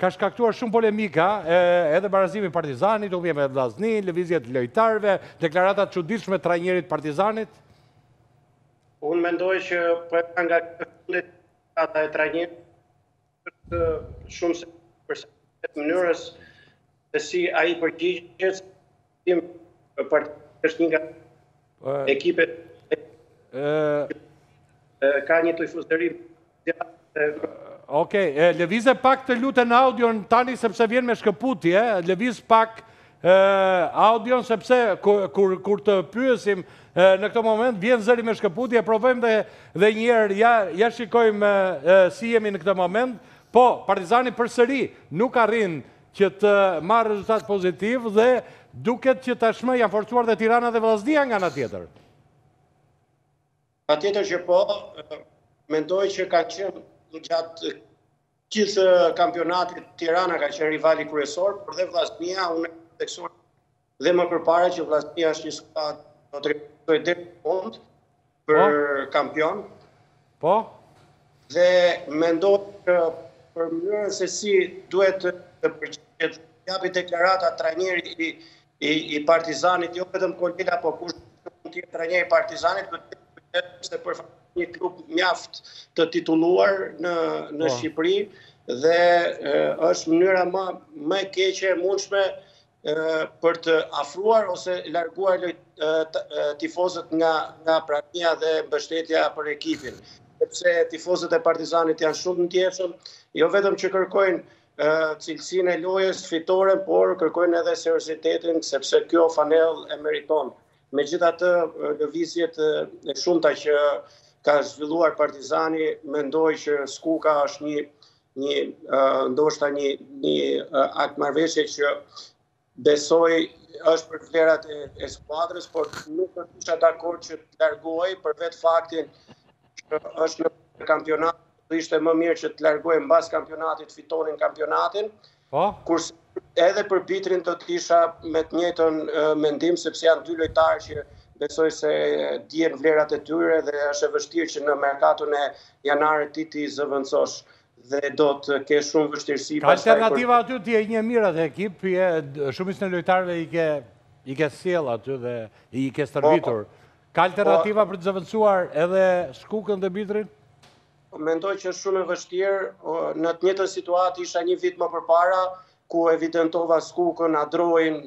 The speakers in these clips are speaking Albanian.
Ka shkaktuar shumë polemika, edhe barazimi i Partizanit, humbja me Vllazninë, lëvizjet e lojtarëve, deklaratat e çuditshme të trajnerit të Partizanit? Unë mendoj që për sa i përket deklaratave të trajnerit, është shumë se përse të mënyrës se si ai përgjigjet, Tim, për është një nga ekipet ka një të fuzërim. Okej, okay, lëvize pak të lutem audion tani sepse vjen me shkëputje, lëviz pak audion sepse kur të pyesim në këtë moment vjen zëri me shkëputje, provojmë dhe, dhe një herë, ja, ja shikojmë si jemi në këtë moment, po, Partizani përsëri nuk arrin që të marrë rezultat pozitiv dhe duket që tashmë janë forcuar dhe Tirana dhe Vllaznia nga ana tjetër. Patjetër që po, mendoj që kanë qenë gjatë gjithë kampionatit Tirana ka qenë rivali kryesor, por dhe Vllaznia unë e theksova dhe më përpara që Vllaznia është një skuadër që do të rikthejë deri në fund për po. kampion. Po. Dhe mendoj që për mënyrën se si duhet të përgjigjet japi deklarata trajneri i i, i Partizanit, jo vetëm Kolila, por kush mund të jetë trajneri i Partizanit, do të thotë se për një klub mjaft të titulluar në në po. Shqipëri dhe e, është mënyra më më e keqe e mundshme për të afruar ose larguar tifozët nga prania dhe mbështetja për ekipin. Sepse tifozët e Partizanit janë shumë të ndjeshëm, jo vetëm që kërkojnë cilësinë e lojës fitore, por kërkojnë edhe seriozitetin, sepse kjo fanellë e meriton. Megjithatë lëvizjet e shumta që ka zhvilluar Partizani, mendoj që Skuka është një një ndoshta një një akt marrëveshje që besoj është për vlerat e, e skuadrës, por nuk do të isha dakord që të largohej për vetë faktin që është në kampionat, do ishte më mirë që të largohej mbas kampionatit, fitonin kampionatin, Po. Kurse edhe për Bitrin do të isha me të njëjtin mendim sepse janë dy lojtarë që besoj se dihen vlerat e tyre dhe është e vështirë që në merkaton e janarit ti t'i zëvendësosh dhe do të ke shumë vështirësi Ka alternativa aty ti e njeh mirë atë ekip shumicën e lojtarëve i ke i ke sjellë aty dhe i ke stërvitur po, po. Ka alternativa po. për të zëvendësuar edhe Skukën dhe Bitrin? Mendoj që është shumë e vështirë, në të njëtën situatë isha një vit më përpara, ku evidentova Skukën, Adroin,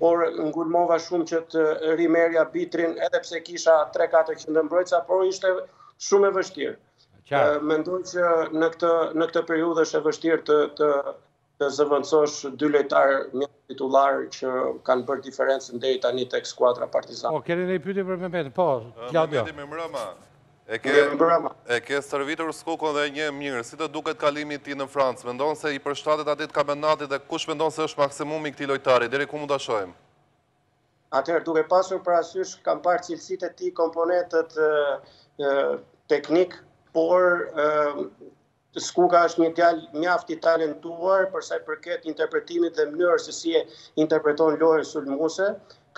por ngulmova shumë që të rimerrja Bitrin, edhe pse kisha 3-4 qendërmbrojtësa, por ishte shumë e vështirë. Mendoj që në këtë, në këtë periudhë është e vështirë të, të të zëvendësosh dy lojtarë titullarë që kanë bërë diferencën deri tani tek skuadra Partizanit. Po, keni një pyetje për Mehmetin, po, Klaudio. Mehmet mirëmbrëma, e ke stërvitur Skukën dhe e njeh mirë, si të duket kalimi i tij në Francë, mendon se i përshtatet atij kampionati dhe kush mendon se është maksimumi i këtij lojtari, deri ku mund ta shohim? Atëherë, duke pasur parasysh, kam parë cilësitë e tij komponentët teknikë, por Skuka është një djalë mjaft i talentuar për sa i përket interpretimit dhe mënyrës se si e interpreton lojën sulmuese.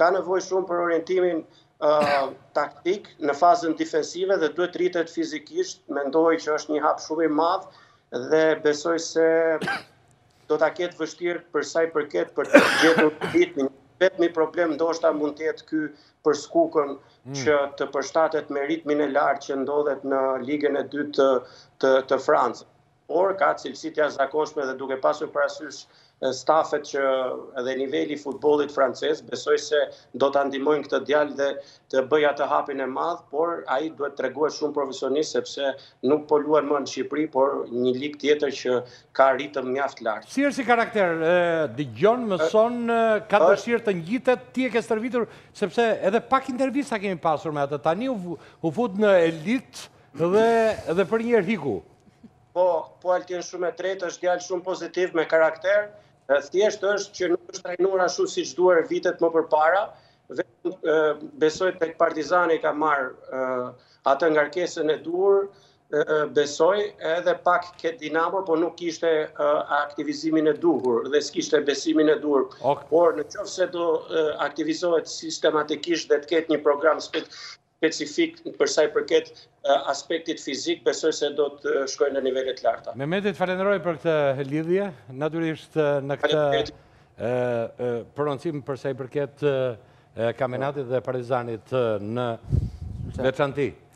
Ka nevojë shumë për orientimin uh, taktik në fazën difensive dhe duhet të rritet fizikisht. Mendoj që është një hap shumë i madh dhe besoj se do ta ketë vështirë për sa i përket për të gjetur ritmin. I vetmi problem ndoshta mund të jetë ky për Skukën hmm. që të përshtatet me ritmin e lartë që ndodhet në ligën e dytë të të, të Francës. Por ka cilësi të jashtëzakonshme dhe duke pasur parasysh stafet që edhe niveli i futbollit francez, besoj se do ta ndihmojnë këtë djalë dhe të bëjë atë hapin e madh, por ai duhet të tregohet shumë profesionist sepse nuk po luan më në Shqipëri, por një ligë tjetër që ka ritëm mjaft të lartë. Si është si karakter? Dëgjon, mëson, ka dëshirë të ngjitet, ti e ke stërvitur sepse edhe pak intervista kemi pasur me atë. Tani u fut në elitë dhe dhe përnjëherë iku. Po, po Altin shumë e drejtë, është djalë shumë pozitiv me karakter. Thjesht është që nuk është trajnuar ashtu siç duhej vitet më përpara, vetëm besoj tek Partizani ka marrë atë ngarkesën e duhur, besoj edhe pak te Dinamo, por nuk kishte aktivizimin e duhur dhe s'kishte besimin e duhur. Por në qoftë se do aktivizohet sistematikisht dhe të ketë një program specifik për sa i përket aspektit fizik, besoj se do të shkojë në nivele të larta. Mehmeti, të falenderoj për këtë lidhje. Natyrisht në këtë prononcim për sa i përket kampionatit dhe Partizanit në veçanti.